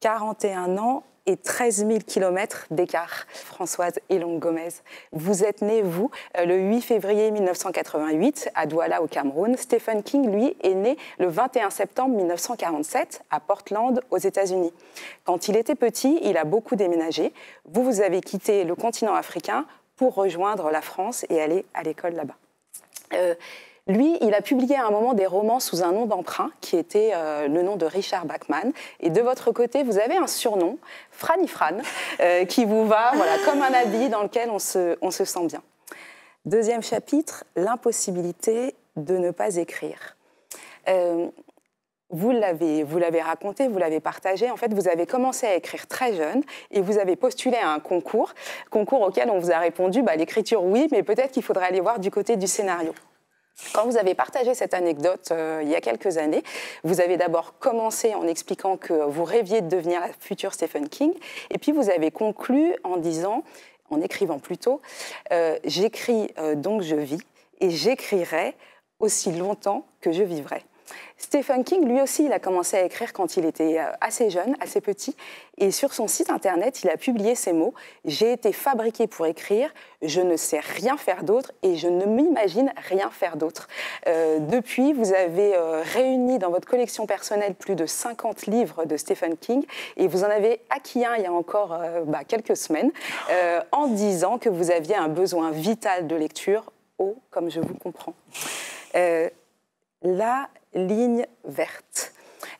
41 ans et 13 000 kilomètres d'écart, Françoise Elong Gomez. Vous êtes née, vous, euh, le 8 février 1988 à Douala au Cameroun. Stephen King, lui, est né le 21 septembre 1947 à Portland, aux États-Unis. Quand il était petit, il a beaucoup déménagé. Vous, vous avez quitté le continent africain pour rejoindre la France et aller à l'école là-bas. Euh, lui, il a publié à un moment des romans sous un nom d'emprunt qui était euh, le nom de Richard Bachman. Et de votre côté, vous avez un surnom, Franny Fran, euh, qui vous va voilà, comme un habit dans lequel on se, sent bien. Deuxième chapitre, l'impossibilité de ne pas écrire. Euh, vous l'avez, vous l'avez raconté, vous l'avez partagé. En fait, vous avez commencé à écrire très jeune et vous avez postulé à un concours, concours auquel on vous a répondu bah, l'écriture oui, mais peut-être qu'il faudrait aller voir du côté du scénario. Quand vous avez partagé cette anecdote euh, il y a quelques années, vous avez d'abord commencé en expliquant que vous rêviez de devenir la future Stephen King, et puis vous avez conclu en disant, en écrivant plutôt, euh, j'écris euh, donc je vis, et j'écrirai aussi longtemps que je vivrai. Stephen King, lui aussi, il a commencé à écrire quand il était euh, assez jeune, assez petit. Et sur son site internet, il a publié ces mots J'ai été fabriqué pour écrire, je ne sais rien faire d'autre et je ne m'imagine rien faire d'autre. Euh, depuis, vous avez euh, réuni dans votre collection personnelle plus de 50 livres de Stephen King et vous en avez acquis un il y a encore bah, quelques semaines en disant que vous aviez un besoin vital de lecture. Oh, comme je vous comprends. Là, ligne verte.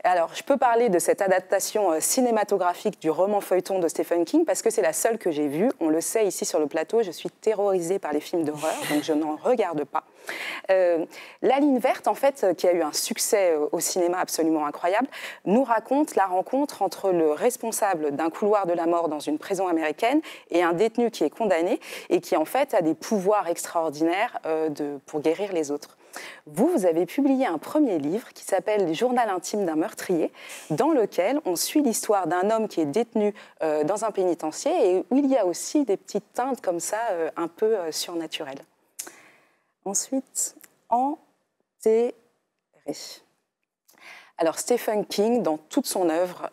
Alors, je peux parler de cette adaptation euh, cinématographique du roman feuilleton de Stephen King parce que c'est la seule que j'ai vue. On le sait ici sur le plateau, je suis terrorisée par les films d'horreur, donc je n'en regarde pas. Euh, la ligne verte, en fait, euh, qui a eu un succès au cinéma absolument incroyable, nous raconte la rencontre entre le responsable d'un couloir de la mort dans une prison américaine et un détenu qui est condamné et qui, en fait, a des pouvoirs extraordinaires pour guérir les autres. Vous, vous avez publié un premier livre qui s'appelle Journal intime d'un meurtrier, dans lequel on suit l'histoire d'un homme qui est détenu euh, dans un pénitencier et où il y a aussi des petites teintes comme ça, euh, un peu euh, surnaturelles. Ensuite, enterré. Alors Stephen King, dans toute son œuvre,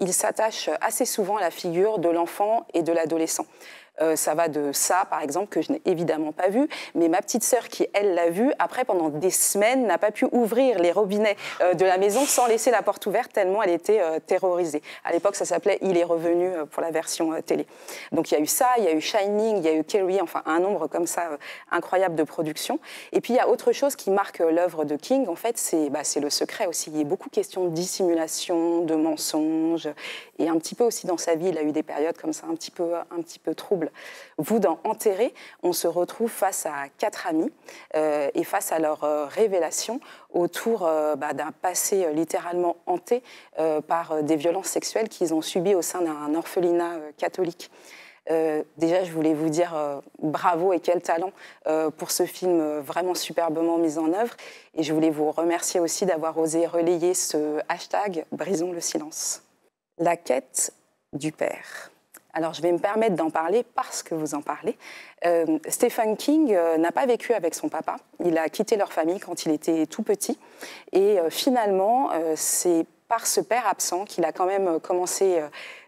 il s'attache assez souvent à la figure de l'enfant et de l'adolescent. Euh, ça va de ça, par exemple, que je n'ai évidemment pas vu, mais ma petite sœur qui, elle, l'a vu, après, pendant des semaines, n'a pas pu ouvrir les robinets euh, de la maison sans laisser la porte ouverte, tellement elle était euh, terrorisée. À l'époque, ça s'appelait Il est revenu pour la version télé. Donc il y a eu ça, il y a eu Shining, il y a eu Carrie, enfin un nombre comme ça incroyable de productions. Et puis il y a autre chose qui marque l'œuvre de King, en fait, c'est bah, le secret aussi. Il y a beaucoup de questions de dissimulation, de mensonges, et un petit peu aussi dans sa vie, il a eu des périodes comme ça un petit peu, un petit peu troubles. Vous, dans Enterré, on se retrouve face à quatre amis euh, et face à leur euh, révélation autour euh, bah, d'un passé littéralement hanté par des violences sexuelles qu'ils ont subies au sein d'un orphelinat catholique. déjà, je voulais vous dire bravo et quel talent pour ce film vraiment superbement mis en œuvre. Et je voulais vous remercier aussi d'avoir osé relayer ce hashtag Brisons le silence. La quête du père. Alors, je vais me permettre d'en parler parce que vous en parlez. Euh, Stephen King euh, n'a pas vécu avec son papa. Il a quitté leur famille quand il était tout petit. Et euh, finalement, c'est par ce père absent qu'il a quand même commencé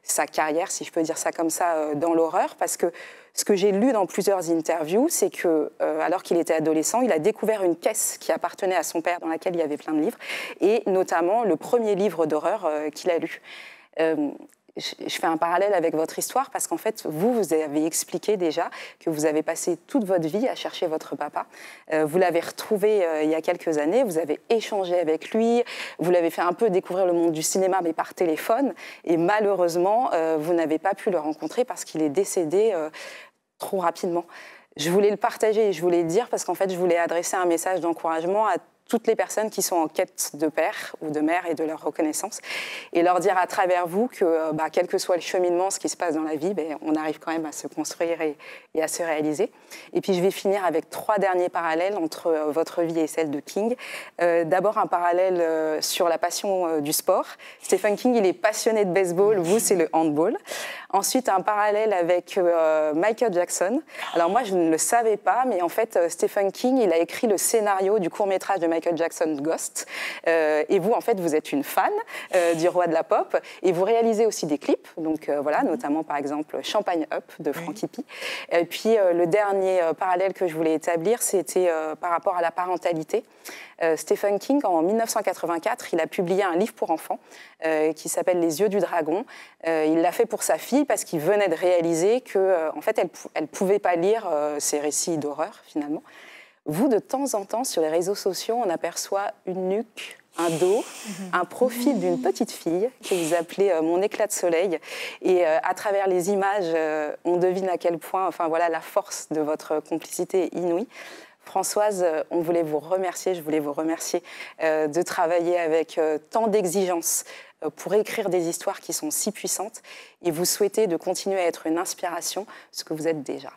sa carrière, si je peux dire ça comme ça, dans l'horreur. Parce que ce que j'ai lu dans plusieurs interviews, c'est que, alors qu'il était adolescent, il a découvert une caisse qui appartenait à son père, dans laquelle il y avait plein de livres, et notamment le premier livre d'horreur qu'il a lu je fais un parallèle avec votre histoire parce qu'en fait, vous, vous avez expliqué déjà que vous avez passé toute votre vie à chercher votre papa. Euh, vous l'avez retrouvé euh, il y a quelques années, vous avez échangé avec lui, vous l'avez fait un peu découvrir le monde du cinéma, mais par téléphone. Et malheureusement, euh, vous n'avez pas pu le rencontrer parce qu'il est décédé trop rapidement. Je voulais le partager et je voulais le dire parce qu'en fait, je voulais adresser un message d'encouragement à toutes les personnes qui sont en quête de père ou de mère et de leur reconnaissance, et leur dire à travers vous que, euh, bah, quel que soit le cheminement, ce qui se passe dans la vie, ben, on arrive quand même à se construire et, à se réaliser. Et puis je vais finir avec trois derniers parallèles entre euh, votre vie et celle de King. Euh, d'abord un parallèle sur la passion du sport. Stephen King, il est passionné de baseball, vous c'est le handball. Ensuite un parallèle avec Michael Jackson. Alors moi je ne le savais pas, mais en fait Stephen King, il a écrit le scénario du court métrage de Michael Jackson Ghost. et vous, en fait, vous êtes une fan du roi de la pop. Et vous réalisez aussi des clips, donc voilà, notamment par exemple Champagne Up de Frankie P. Et puis le dernier parallèle que je voulais établir, c'était par rapport à la parentalité. Stephen King, en 1984, il a publié un livre pour enfants qui s'appelle Les yeux du dragon. il l'a fait pour sa fille parce qu'il venait de réaliser que, en fait, elle ne pouvait pas lire ces récits d'horreur finalement. Vous, de temps en temps, sur les réseaux sociaux, on aperçoit une nuque, un dos, un profil d'une petite fille que vous appelez euh, mon éclat de soleil. Et euh, à travers les images, euh, on devine à quel point, enfin voilà, la force de votre complicité inouïe. Françoise, on voulait vous remercier, je voulais vous remercier de travailler avec tant d'exigences pour écrire des histoires qui sont si puissantes et vous souhaiter de continuer à être une inspiration, ce que vous êtes déjà.